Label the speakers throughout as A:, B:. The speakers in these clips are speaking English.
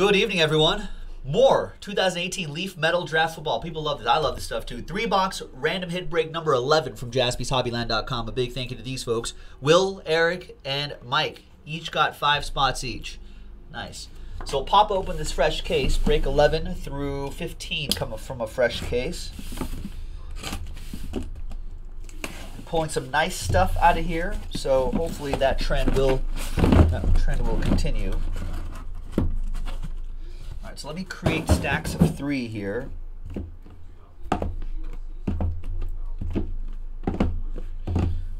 A: Good evening, everyone. More 2018 Leaf Metal Draft Football. People love this. I love this stuff too. Three box random hit break number 11 from jaspyshobbyland.com. A big thank you to these folks Will, Eric, and Mike. Each got five spots each. Nice. So pop open this fresh case. Break 11 through 15 come from a fresh case. Pulling some nice stuff out of here. So hopefully that trend will that trend will continue. So let me create stacks of three here.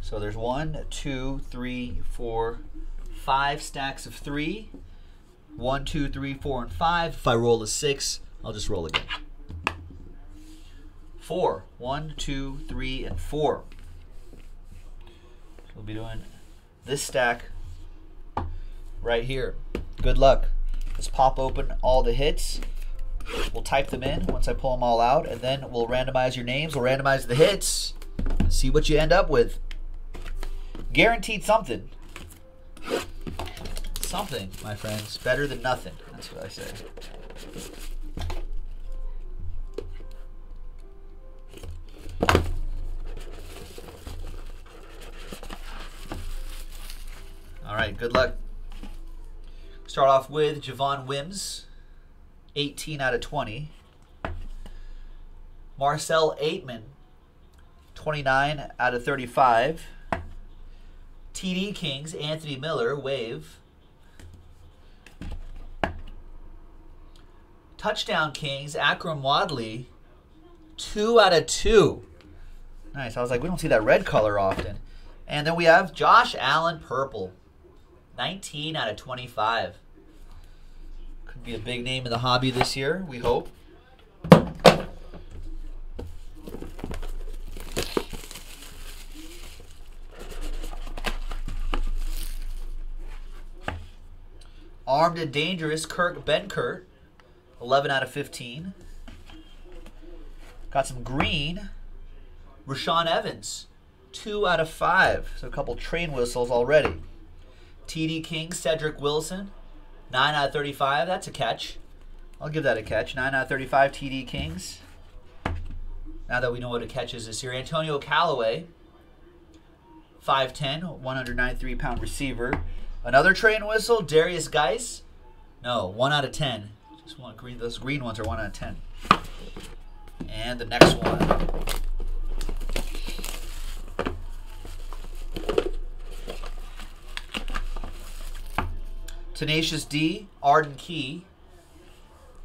A: So there's one, two, three, four, five stacks of three. One, two, three, four, and five. If I roll a six, I'll just roll again. Four. One, two, three, and four. We'll be doing this stack right here. Good luck. Let's pop open all the hits. We'll type them in once I pull them all out, and then we'll randomize your names. We'll randomize the hits. See what you end up with. Guaranteed something. Something, my friends. Better than nothing. That's what I say. All right, good luck. Start off with Javon Wims, 18 out of 20. Marcell Ateman, 29 out of 35. TD Kings, Anthony Miller, wave. Touchdown Kings, Akrum Wadley, 2 out of 2. Nice. I was like, we don't see that red color often. And then we have Josh Allen, purple. 19 out of 25. Could be a big name in the hobby this year, we hope. Armed and Dangerous, Kurt Benkert, 11 out of 15. Got some green, Rashaan Evans, 2 out of 5. So a couple train whistles already. TD King, Cedric Wilson, 9 out of 35. That's a catch. I'll give that a catch. 9 out of 35 TD Kings. Now that we know what a catch is this year. Antonio Callaway, 5'10, 193 pound receiver. Another train whistle, Darius Guice. No, 1 out of 10. Just one green. Those green ones are 1 out of 10. And the next one. Tenacious D, Arden Key,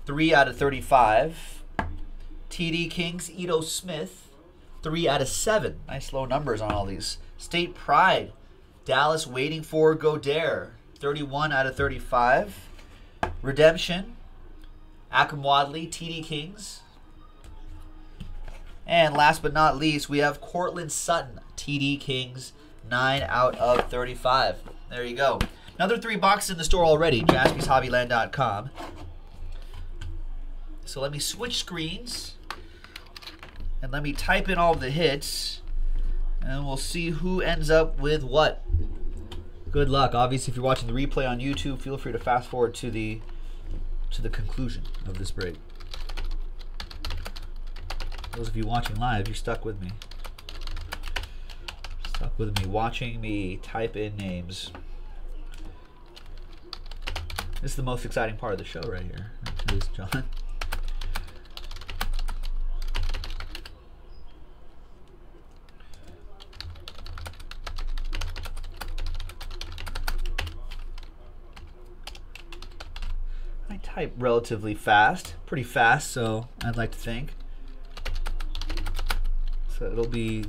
A: 3 out of 35. TD Kings, Ito Smith, 3 out of 7. Nice low numbers on all these. State Pride, Dallas waiting for Goedert, 31 out of 35. Redemption, Akrum Wadley, TD Kings. And last but not least, we have Courtland Sutton, TD Kings, 9 out of 35. There you go. Another three boxes in the store already, jaspyshobbyland.com. So let me switch screens and let me type in all the hits and we'll see who ends up with what. Good luck. Obviously, if you're watching the replay on YouTube, feel free to fast forward to the to the conclusion of this break. Those of you watching live, you're stuck with me. Stuck with me, watching me type in names. This is the most exciting part of the show right here. Is John. I type relatively fast, pretty fast, so I'd like to think. So it'll be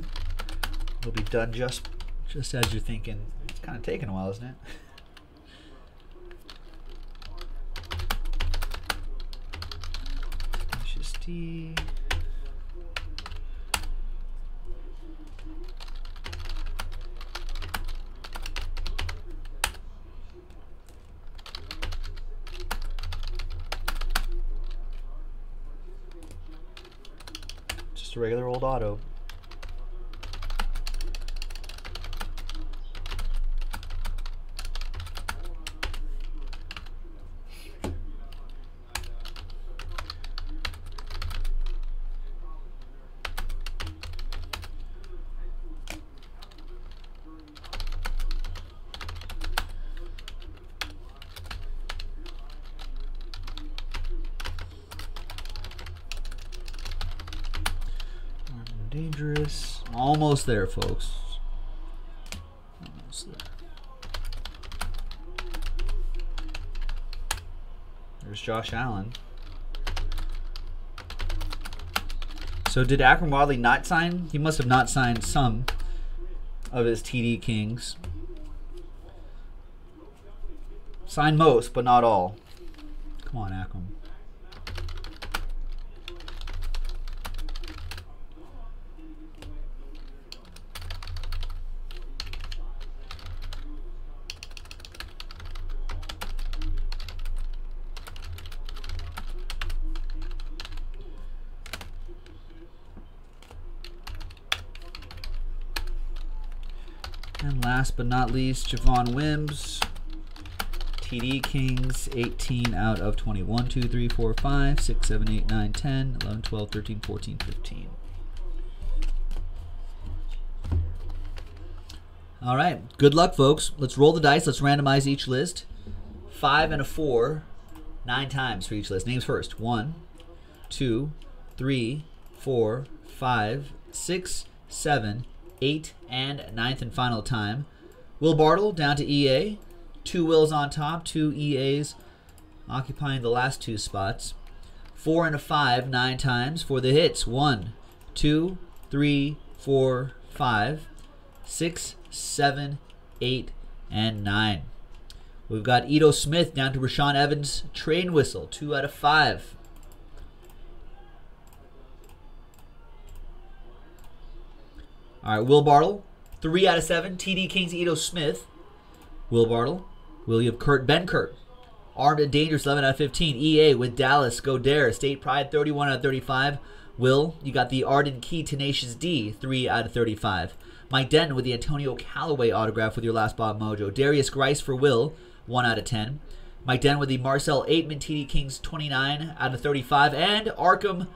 A: it'll be done just just as you're thinking. It's kind of taking a while, isn't it? D. Just a regular old auto. Dangerous. Almost there, folks. Almost there. There's Josh Allen. So did Akrum Wadley not sign? He must have not signed some of his TD Kings. Signed most, but not all. Come on, Akrum. And last but not least, Javon Wims. TD Kings, 18 out of 21. 2, 3, 4, 5, 6, 7, 8, 9, 10, 11, 12, 13, 14, 15. All right. Good luck, folks. Let's roll the dice. Let's randomize each list. Five and a four, nine times for each list. Names first. One, two, three, four, five, six, seven, eight, and ninth and final time. Will Bartle down to EA. Two Wills on top, two EAs occupying the last two spots. Four and a five, nine times for the hits. One, two, three, four, five, six, seven, eight, and nine. We've got Ito Smith down to Rashaan Evans. Train whistle, two out of five. All right, Will Bartle, three out of seven. TD Kings, Ito Smith. Will Bartle. William you have Kurt? Armed and Dangerous, 11 out of 15. EA with Dallas, Goedert, State Pride, 31 out of 35. Will, you got the Arden Key, Tenacious D, 3 out of 35. Mike Denton with the Antonio Callaway autograph with your last Bob Mojo. Darius Guice for Will, 1 out of 10. Mike Denton with the Marcell Ateman TD Kings, 29 out of 35. And Akrum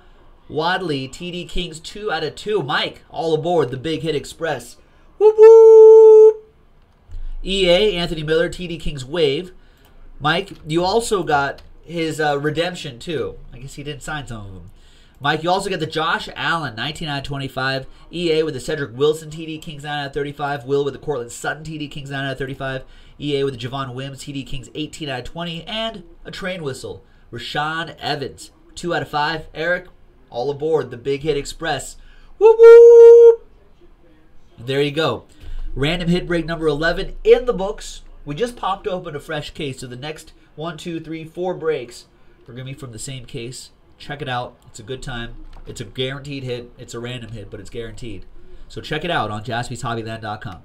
A: Wadley, TD Kings, 2 out of 2. Mike, all aboard the Big Hit Express. Whoop whoop! EA, Anthony Miller, TD Kings Wave. Mike, you also got his uh, redemption too. I guess he didn't sign some of them. Mike, you also got the Josh Allen, 19 out of 25. EA with the Cedric Wilson TD Kings 9 out of 35. Will with the Courtland Sutton TD Kings 9 out of 35. EA with the Javon Wims TD Kings 18 out of 20. And a train whistle. Rashaan Evans, 2 out of 5. Eric, all aboard the Big Hit Express. Whoop whoop! There you go. Random hit break number 11 in the books. We just popped open a fresh case, so the next one, two, three, four breaks are going to be from the same case. Check it out. It's a good time. It's a guaranteed hit. It's a random hit, but it's guaranteed. So check it out on jaspyshobbyland.com.